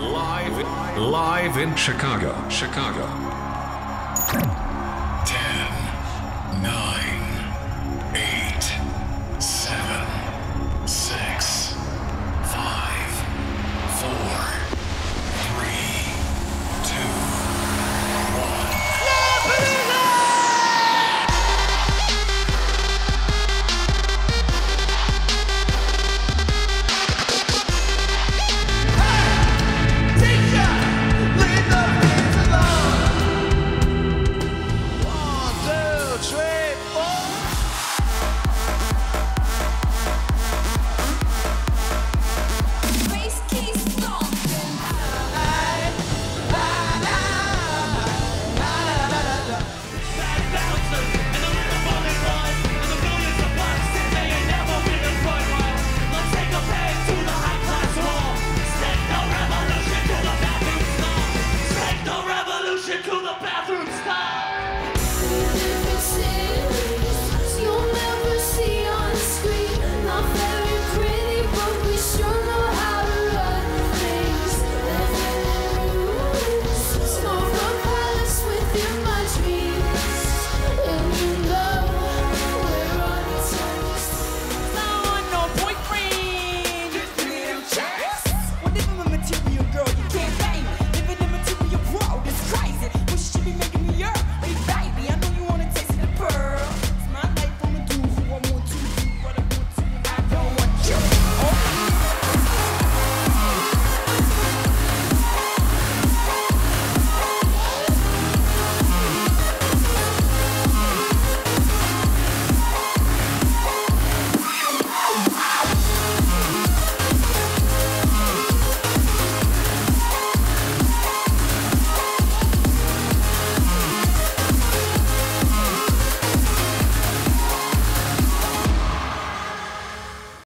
Live, live in Chicago, Chicago.